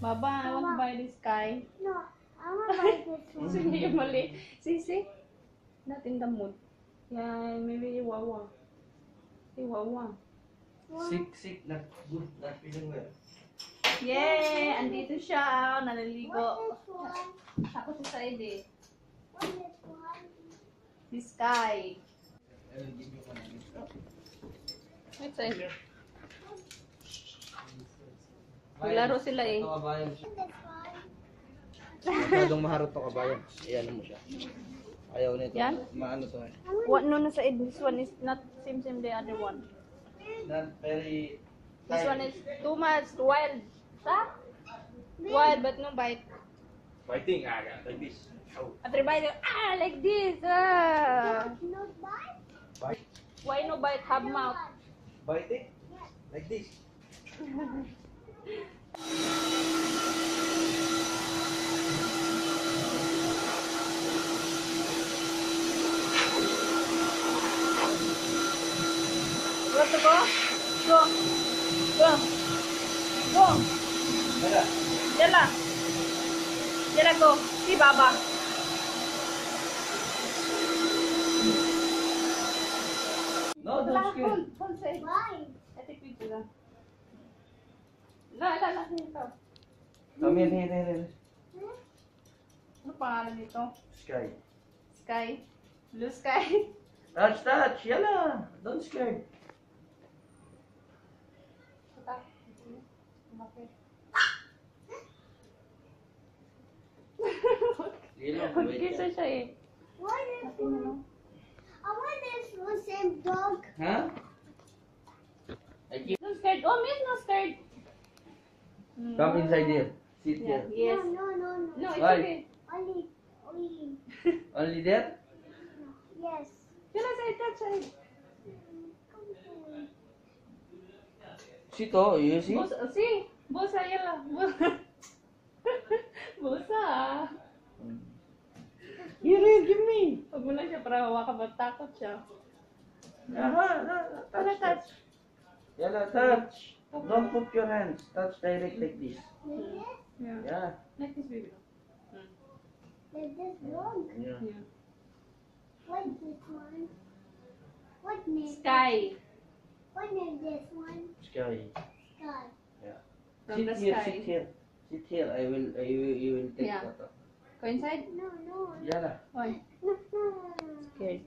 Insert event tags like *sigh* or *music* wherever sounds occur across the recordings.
Baba, I want to buy this guy. No, I want to buy this *laughs* one. Sige, yung mali. Sisi. Not in the mood. Yeah, maybe Wawa. Si Wawa. Sick, sick, not good, not feeling well. Yay! Andito siya. Oh, naliligo. What this one? Ako si Said eh. What this one? This guy. I will give you one. Wait, Said. Maglaro sila eh. Masyadong maharot to kabayan. Iyan mo siya. Ayaw nito. Yan? Maano to eh. What? No, no, Said. This one is not same same the other one. Not very This one is too much wild. Sa? Wild but no bite. Fighting, ah, like this. Ow. After bite, ah, like this. Ah. No bite? Bite. Why no bite? Have mouth. Biting? Like this. You want to go? Go. Go. Go. Kaya, Yala. Yala, go. Si Baba. no, hold, say. Why? I think we do that. La, la, la. Come here, here, here. Ano pangalan nito? Sky. Sky? Blue sky? Touch, touch. Yala. Don't scare. कुटकी से चाहिए same dog. ¿Ah? Huh? No skirt. Oh, miss no skirt. Come inside here. Sit yeah. here. Yes. No, no, no, no. No, it's Why? okay. Only, only. *laughs* only there? Yes. Can I say that side? You see? Bosa, see? Bosa, yala. *laughs* Bosa. Bosa. Here, give me. Huwag mo lang siya para hawakan ba takot siya. Aha, Para touch, touch. touch. Yala, touch. Don't put your hands. Touch direct like this. Yeah. Yeah. Like this, baby. Like this dog. yeah. Yeah. What this one? What name? Sky. What name this one? Sky. Sky. From sit the here, sky. sit here. Sit here. I will, I will, you will take Yeah. photo. Go inside. No, no. Yala. Why? No, no. Scared.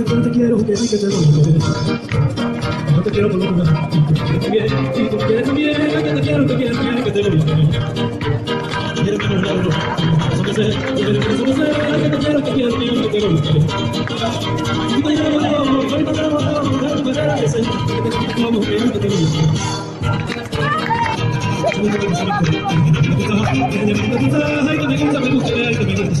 te ponerte quiero, que sí que te lo No te quiero por lo menos. Si tú quieres también, que te quiero, que quieres también, que te lo Quiero que nos damos. Eso que sé, yo quiero que eso que sé, que te quiero, que quieres también, que te lo Si te quiero, bueno, ahorita te lo voy a dar, que te lo ese, que te lo vamos a pedir, que te lo Me gusta, me gusta, me gusta, me gusta, me gusta.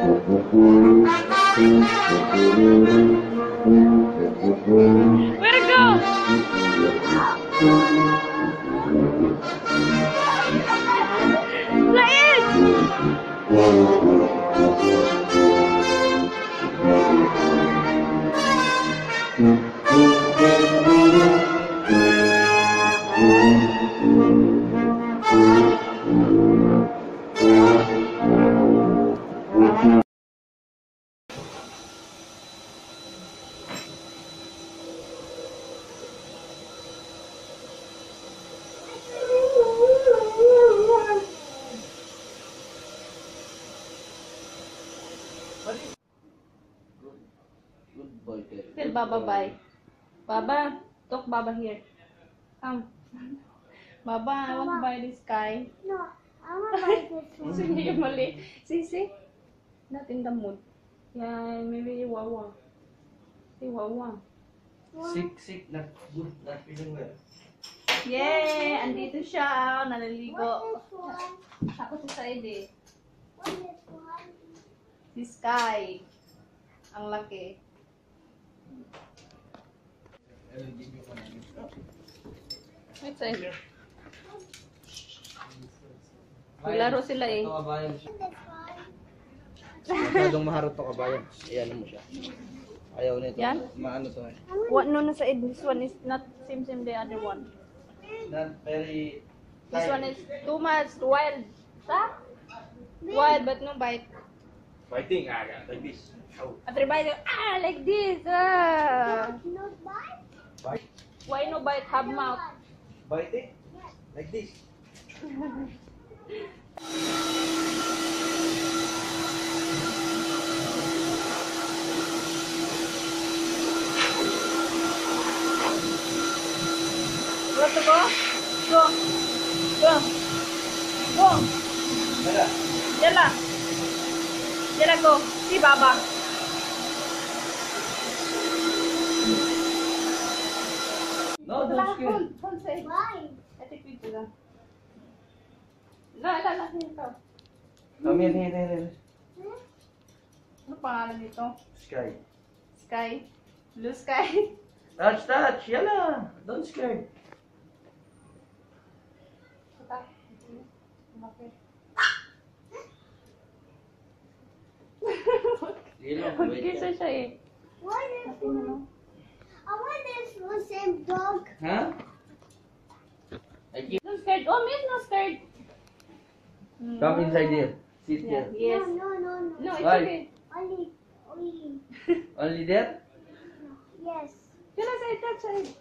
Where to go? Play it! Baba bye. Baba, talk Baba here. Come. *laughs* Baba, I want to buy this guy. No, I want to buy *laughs* this one. Sige, yung mali. Sisi, not in the mood. Yeah, maybe Wawa. Si Wawa. Sick, sick, not good, not feeling well. Yay! Andito siya. What Naliligo. Ako si Said eh. This Sky. Ang laki. Wait, Said. Maglaro sila eh. Ito kabayan? *laughs* Masyadong maharot to kabayan. Ayan mo siya. Ayaw nito. Yan? Maano to eh. What no na Said? This one is not same same the other one. Not very... This one is too much wild. Sa? Wild but no bite. Fighting, ah, like this. Ow. After bite, ah, like this. Ah. No bite? Bite. Why no bite? Have mouth. Biting? Like this. Want to go? Go. Go. Go. Tara. Yala. Yala go. Si Baba. Scare. Hold, hold Said. Why? I take picture lang. La, la, la. Ito. Come here, here, here. Ano pangalan nito? Sky. Sky. Blue sky. *laughs* Touch, touch. Yala. Don't scare. *laughs* Okay. Yelo, wait. Mag-kisa siya eh. What is Natin same dog. Huh? No scared. Oh, me not scared. Come no. inside here. Sit yeah. here. Yes. No, no, no, no. It's Why? okay. Only, only. *laughs* only there? Yes. Can I say that side?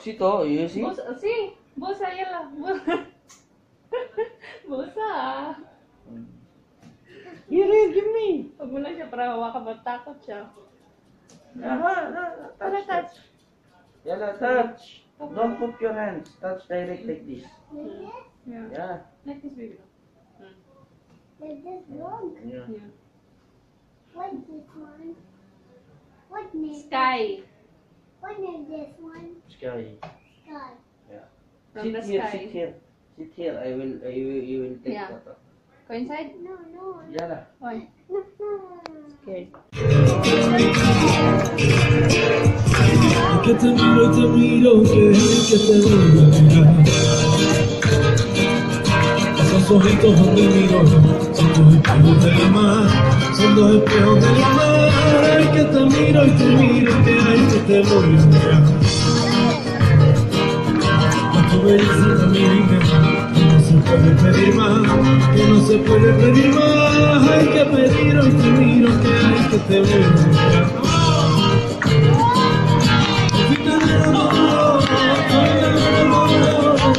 See to, you see? Bosa, see? Bosa, yala. *laughs* Bosa. Huwag mo lang siya para hawakan mo. Takot siya. Aha, Para touch. Yala, touch. Don't put your hands. Touch direct like this. Yeah. Yeah. Like this, baby. Like this dog? Yeah. Yeah. What this one? What name? Sky. What name this one? Sky. Sky. From sit the here, sky. sit here. Sit here. I will, I will, you will take Yeah. photo. Go inside. No, no. Yala. Why? Que te miro y te miro, que, que te voy a mirar. Esos ojitos donde miro, son dos espejos del mar, son dos espejos del mar. Ay, que te miro y te miro, que ay, que te voy a mirar. A tu belleza, mi niña, que no se puede pedir más, que no se puede pedir más. Hay que pedir hoy te miro, que ay, que te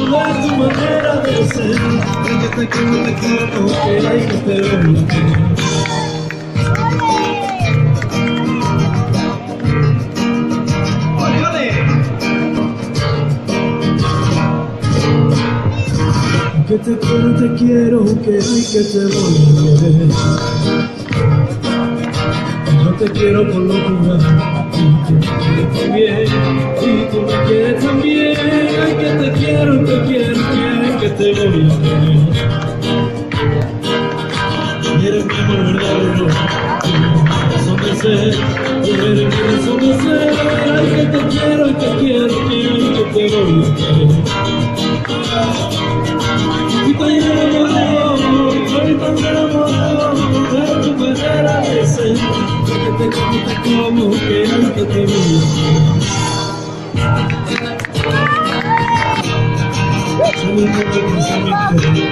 de tu manera de ser, de que te quiero, te quiero, que hay que te veo. Que te quiero, te quiero, que hay que te voy a querer. Yo te quiero por locura y tú me quieres también y tú me quieres también. Ay que te quiero te quiero ay que te voy a querer eres mi amor verdadero mi razón de ser tú eres mi razón de ser 감사합니다.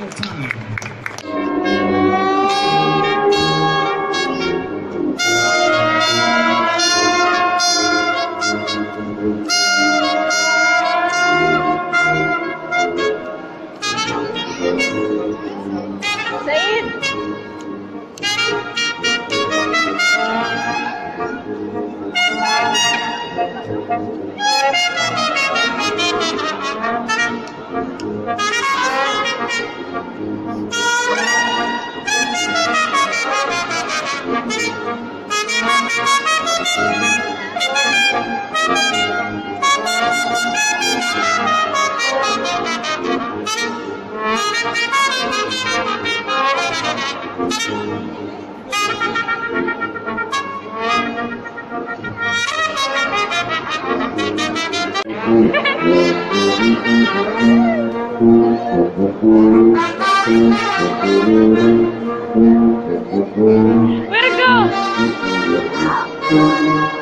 more time. Música